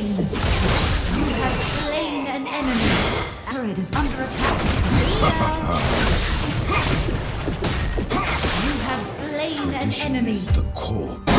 slain. You have slain an enemy. Turret is under attack. you have slain an enemy. The corpse.